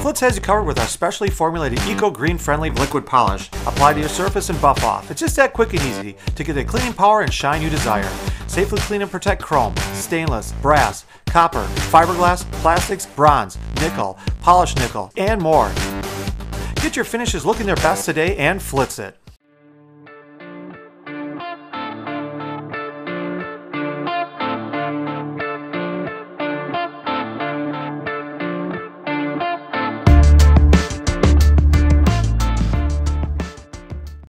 Flitz has you covered with our specially formulated Eco Green Friendly liquid polish. Apply to your surface and buff off. It's just that quick and easy to get the cleaning power and shine you desire. Safely clean and protect chrome, stainless, brass, copper, fiberglass, plastics, bronze, nickel, polished nickel, and more. Get your finishes looking their best today and Flitz it.